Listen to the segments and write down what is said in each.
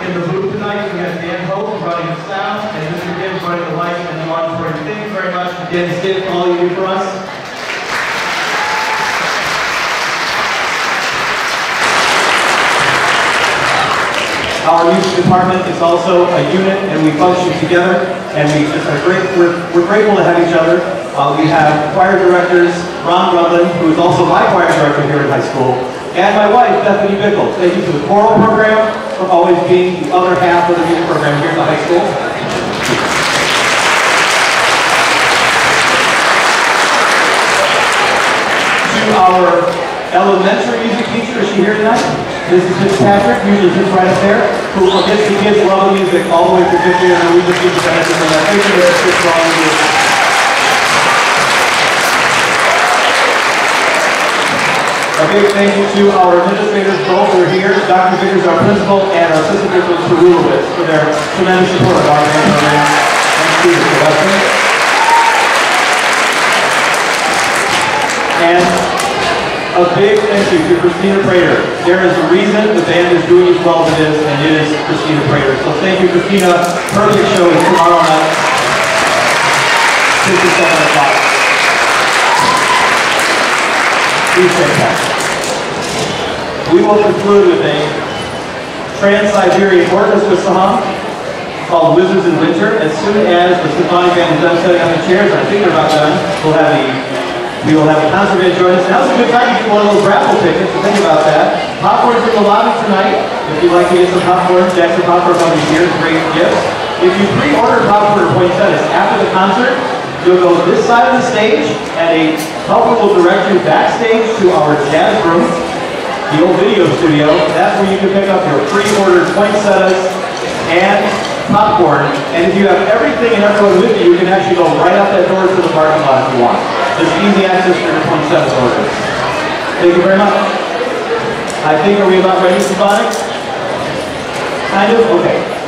In the booth tonight, we have Dan Hope running the sound, and Mr. Gibbs running the lights and the auditorium. Thank you very much, Dan for all you do for us. Our music department is also a unit, and we function together, and we just are great, we're, we're grateful to have each other. Uh, we have choir directors, Ron Rutland, who is also my choir director here at high school, and my wife, Bethany Bickle. Thank you to the choral program for always being the other half of the music program here at the high school. To our elementary music teacher, is she here tonight? Mrs. Fitzpatrick, usually sits right up there, who gets the kids love the music all the way through fifth year, and we just benefit from that. Thank you, Mrs. Fitz, for all you do. A big thank you to our administrators, both are here, Dr. Vickers, our principal, and our assistant principal, Tarulowitz, for their tremendous support of our band program. You, Mr. And a big thank you to Christina Prater. There is a reason the band is doing as well as it is, and it is Christina Prater. So thank you, Christina. Perfect show is tomorrow night, 6 to 7 o'clock. We will conclude with a Trans-Siberian Orchestra song called Wizards in Winter. As soon as the symphonic band is done setting up the chairs, I think they're about done, we'll have the we will have a concert band join us. Now's a good time to get one of those raffle tickets, so think about that. Popcorn's in the lobby tonight. If you'd like to get some popcorn, Jackson Popcorn Company here, great gifts. If you pre-order popcorn Poinsettias after the concert, you'll go this side of the stage, and a helper will direct you backstage to our jazz room, the old video studio. That's where you can pick up your pre-ordered poinsettias and popcorn. And if you have everything and everyone with you, you can actually go right out that door to the parking lot if you want. There's easy access for your poinsettia orders. Thank you very much. I think, are we about ready, Symphonic? Kind of? Okay.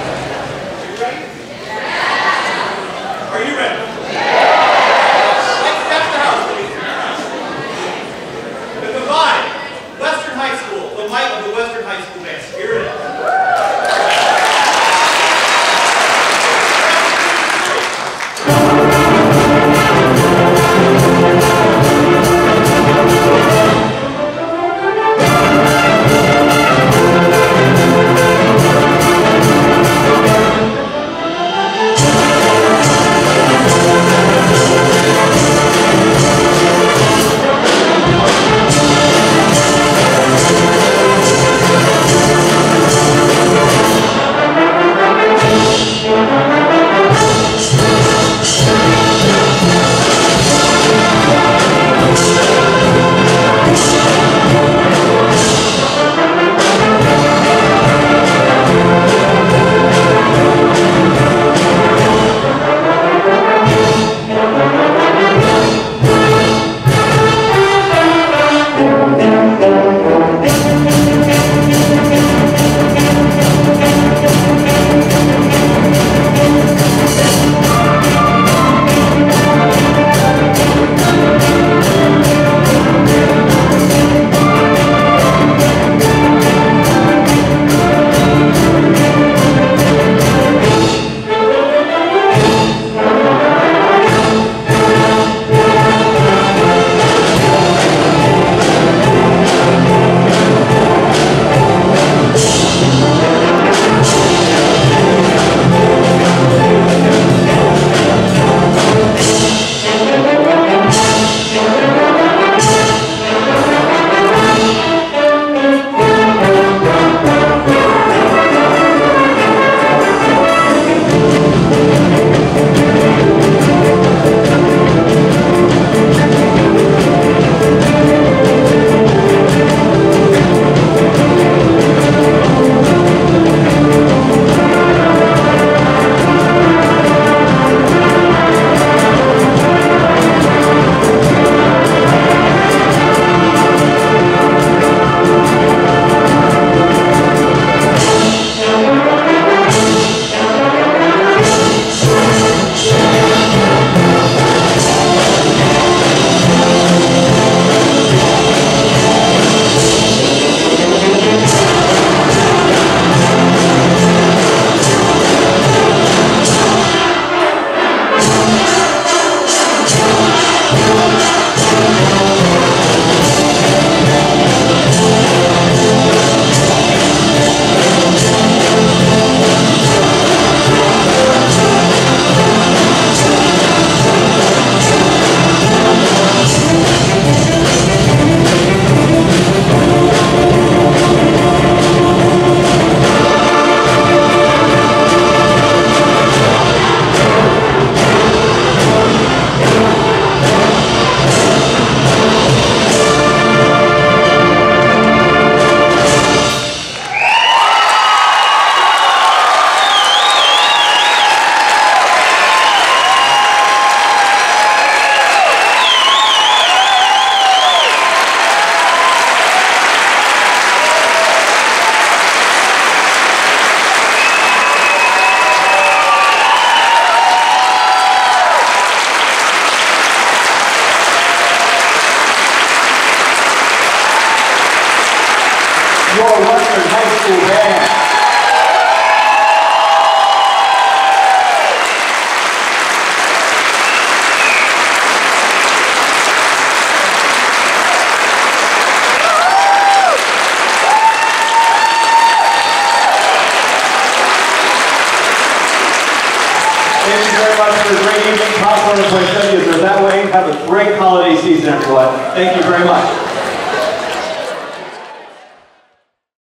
Thank you very much for a great evening. Popcorn and are that way. Have a great holiday season, everyone. Thank you very much.